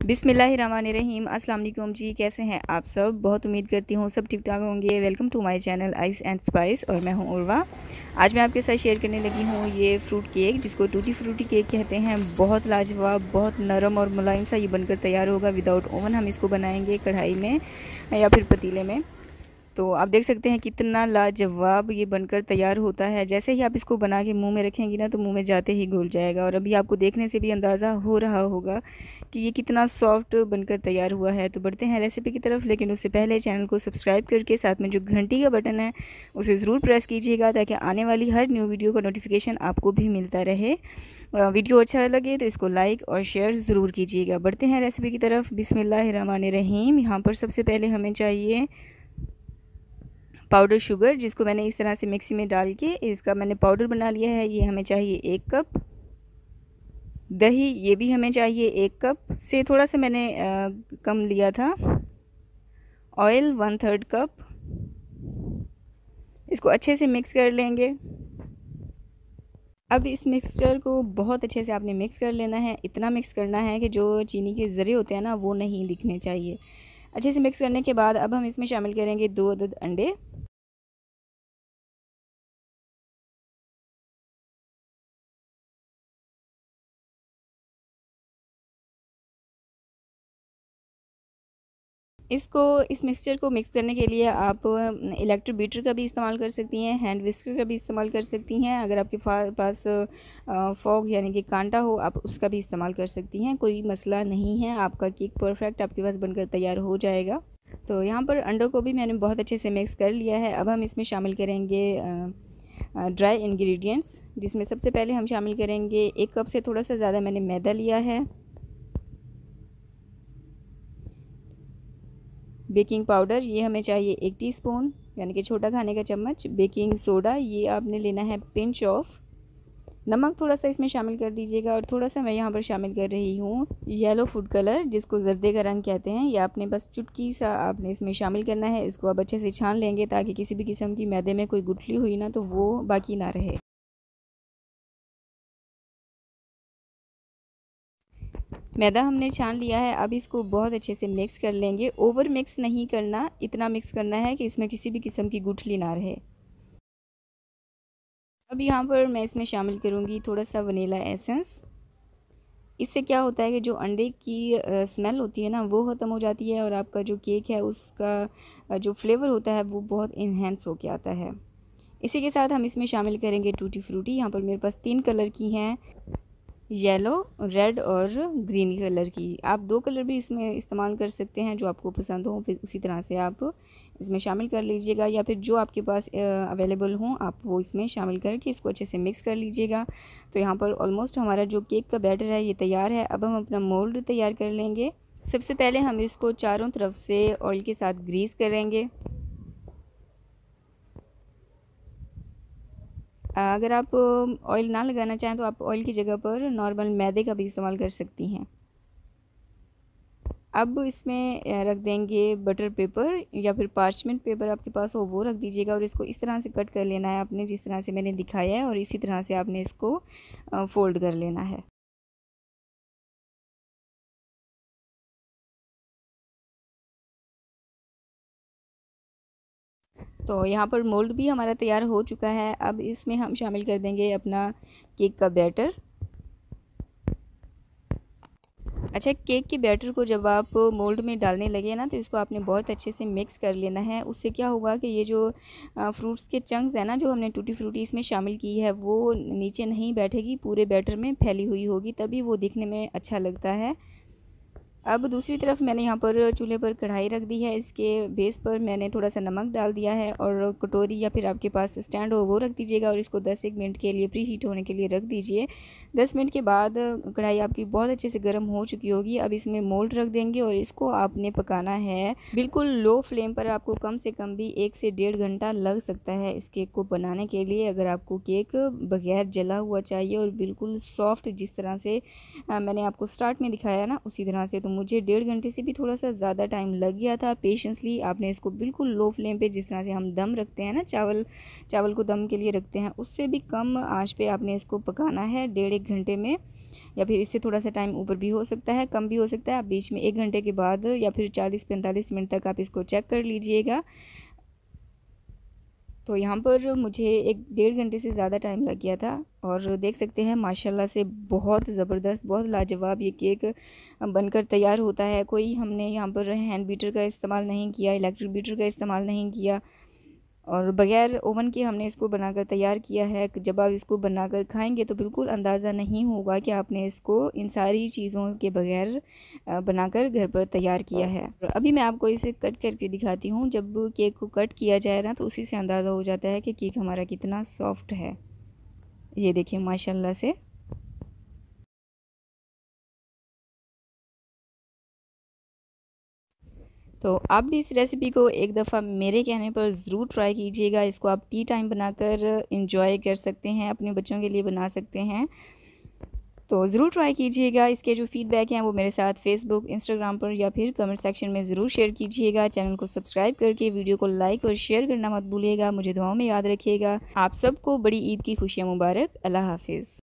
बिसमीम वालेकुम जी, कैसे हैं आप सब? बहुत उम्मीद करती हूँ सब ठीक ठाक होंगे। Welcome to my channel Ice and Spice और मैं हूँ उर्वा। आज मैं आपके साथ शेयर करने लगी हूँ ये फ्रूट केक जिसको टूटी फ्रूटी केक कहते हैं। बहुत लाजवाब, बहुत नरम और मुलायम सा ये बनकर तैयार होगा। विदाउट ओवन हम इसको बनाएँगे कढ़ाई में या फिर पतीले में। तो आप देख सकते हैं कितना लाजवाब ये बनकर तैयार होता है। जैसे ही आप इसको बना के मुँह में रखेंगी ना तो मुँह में जाते ही घुल जाएगा और अभी आपको देखने से भी अंदाज़ा हो रहा होगा कि ये कितना सॉफ्ट बनकर तैयार हुआ है। तो बढ़ते हैं रेसिपी की तरफ़, लेकिन उससे पहले चैनल को सब्सक्राइब करके साथ में जो घंटी का बटन है, उसे ज़रूर प्रेस कीजिएगा ताकि आने वाली हर न्यू वीडियो का नोटिफिकेशन आपको भी मिलता रहे। वीडियो अच्छा लगे तो इसको लाइक और शेयर ज़रूर कीजिएगा। बढ़ते हैं रेसिपी की तरफ़। बिसमिल्लाम यहाँ पर सबसे पहले हमें चाहिए पाउडर शुगर जिसको मैंने इस तरह से मिक्सी में डाल के इसका मैंने पाउडर बना लिया है। ये हमें चाहिए एक कप दही ये भी हमें चाहिए एक कप से। थोड़ा सा मैंने आ, कम लिया था। ऑयल वन थर्ड कप इसको अच्छे से मिक्स कर लेंगे। अब इस मिक्सचर को बहुत अच्छे से आपने मिक्स कर लेना है। इतना मिक्स करना है कि जो चीनी के ज़रिए होते हैं ना वो नहीं दिखने चाहिए। अच्छे से मिक्स करने के बाद अब हम इसमें शामिल करेंगे दो अदद अंडे। इसको, इस मिक्सचर को मिक्स करने के लिए आप इलेक्ट्रिक बीटर का भी इस्तेमाल कर सकती हैं हैंड विस्कर का भी इस्तेमाल कर सकती हैं, अगर आपके पास फॉग यानी कि कांटा हो, आप उसका भी इस्तेमाल कर सकती हैं, कोई मसला नहीं है, आपका केक परफेक्ट आपके पास बनकर तैयार हो जाएगा। तो यहाँ पर अंडों को भी मैंने बहुत अच्छे से मिक्स कर लिया है, अब हम इसमें शामिल करेंगे ड्राई इंग्रेडिएंट्स जिसमें सबसे पहले हम शामिल करेंगे, एक कप से थोड़ा सा ज़्यादा मैंने मैदा लिया है। बेकिंग पाउडर, ये हमें चाहिए एक टीस्पून, यानी कि छोटा खाने का चम्मच, बेकिंग सोडा, ये आपने लेना है पिंच ऑफ़। नमक थोड़ा सा इसमें शामिल कर दीजिएगा और थोड़ा सा मैं यहाँ पर शामिल कर रही हूँ येलो फ़ूड कलर, जिसको जर्दे का रंग कहते हैं। ये आपने बस चुटकी सा आपने इसमें शामिल करना है, इसको आप अच्छे से छान लेंगे ताकि किसी भी किस्म की मैदे में कोई गुठली हुई ना तो वो बाकी ना रहे। मैदा हमने छान लिया है, अब इसको बहुत अच्छे से मिक्स कर लेंगे। ओवर मिक्स नहीं करना, इतना मिक्स करना है कि इसमें किसी भी किस्म की गुठली ना रहे। अब यहाँ पर मैं इसमें शामिल करूँगी थोड़ा सा वनीला एसेंस। इससे क्या होता है कि जो अंडे की स्मेल होती है ना, वो ख़त्म हो जाती है और आपका जो केक है, उसका जो फ्लेवर होता है, वो बहुत इन्हेंस हो के आता है। इसी के साथ हम इसमें शामिल करेंगे टूटी फ्रूटी यहाँ पर मेरे पास तीन कलर की हैं। येलो, रेड और ग्रीन कलर की। आप दो कलर भी इसमें इस्तेमाल कर सकते हैं जो आपको पसंद हो, फिर उसी तरह से आप इसमें शामिल कर लीजिएगा या फिर जो आपके पास अवेलेबल हों, आप वो इसमें शामिल करके इसको अच्छे से मिक्स कर लीजिएगा। तो यहाँ पर ऑलमोस्ट हमारा जो केक का बैटर है, ये तैयार है। अब हम अपना मोल्ड तैयार कर लेंगे। सबसे पहले हम इसको चारों तरफ़ से ऑयल के साथ ग्रीस करेंगे। अगर आप ऑयल ना लगाना चाहें तो आप ऑयल की जगह पर नॉर्मल मैदे का भी इस्तेमाल कर सकती हैं। अब इसमें रख देंगे बटर पेपर या फिर पार्चमेंट पेपर आपके पास हो, वो रख दीजिएगा और इसको इस तरह से कट कर लेना है आपने, जिस तरह से मैंने दिखाया है और इसी तरह से आपने इसको फ़ोल्ड कर लेना है। तो यहाँ पर मोल्ड भी हमारा तैयार हो चुका है। अब इसमें हम शामिल कर देंगे अपना केक का बैटर अच्छा केक के बैटर को जब आप मोल्ड में डालने लगे ना तो इसको आपने बहुत अच्छे से मिक्स कर लेना है। उससे क्या होगा कि ये जो फ्रूट्स के चंक्स हैं ना, जो हमने टूटी फ्रूटी इसमें शामिल की है, वो नीचे नहीं बैठेगी, पूरे बैटर में फैली हुई होगी, तभी वो दिखने में अच्छा लगता है। अब दूसरी तरफ़ मैंने यहाँ पर चूल्हे पर कढ़ाई रख दी है। इसके बेस पर मैंने थोड़ा सा नमक डाल दिया है और कटोरी या फिर आपके पास स्टैंड हो वो रख दीजिएगा और इसको 10 एक मिनट के लिए प्री हीट होने के लिए रख दीजिए। 10 मिनट के बाद कढ़ाई आपकी बहुत अच्छे से गर्म हो चुकी होगी। अब इसमें मोल्ड रख देंगे और इसको आपने पकाना है। बिल्कुल लो फ्लेम पर आपको कम से कम भी एक से डेढ़ घंटा लग सकता है इस केक को बनाने के लिए। अगर आपको केक बगैर जला हुआ चाहिए और बिल्कुल सॉफ्ट जिस तरह से मैंने आपको स्टार्ट में दिखाया ना, उसी तरह से तो मुझे डेढ़ घंटे से भी थोड़ा सा ज़्यादा टाइम लग गया था। पेशेंसली आपने इसको बिल्कुल लो फ्लेम पे जिस तरह से हम दम रखते हैं ना, चावल चावल को दम के लिए रखते हैं, उससे भी कम आँच पे आपने इसको पकाना है डेढ़ एक घंटे में। या फिर इससे थोड़ा सा टाइम ऊपर भी हो सकता है, कम भी हो सकता है। आप बीच में एक घंटे के बाद या फिर चालीस पैंतालीस मिनट तक आप इसको चेक कर लीजिएगा। तो यहाँ पर मुझे एक डेढ़ घंटे से ज़्यादा टाइम लग गया था और देख सकते हैं, माशाल्लाह से बहुत ज़बरदस्त, बहुत लाजवाब ये केक बनकर तैयार होता है। कोई हमने यहाँ पर हैंड बीटर का इस्तेमाल नहीं किया इलेक्ट्रिक बीटर का इस्तेमाल नहीं किया और बग़ैर ओवन के हमने इसको बनाकर तैयार किया है। जब आप इसको बनाकर खाएँगे तो बिल्कुल अंदाज़ा नहीं होगा कि आपने इसको इन सारी चीज़ों के बगैर बनाकर घर पर तैयार किया है। अभी मैं आपको इसे कट करके दिखाती हूँ। जब केक को कट किया जाए ना तो उसी से अंदाज़ा हो जाता है कि केक हमारा कितना सॉफ्ट है। ये देखिए, माशाल्लाह से। तो आप भी इस रेसिपी को एक दफ़ा मेरे कहने पर ज़रूर ट्राई कीजिएगा। इसको आप टी टाइम बनाकर इंजॉय कर सकते हैं, अपने बच्चों के लिए बना सकते हैं। तो ज़रूर ट्राई कीजिएगा। इसके जो फीडबैक हैं वो मेरे साथ फेसबुक इंस्टाग्राम पर या फिर कमेंट सेक्शन में ज़रूर शेयर कीजिएगा। चैनल को सब्सक्राइब करके वीडियो को लाइक और शेयर करना मत भूलिएगा। मुझे दुआओं में याद रखिएगा। आप सबको बड़ी ईद की खुशियाँ मुबारक। अल्लाह हाफिज़।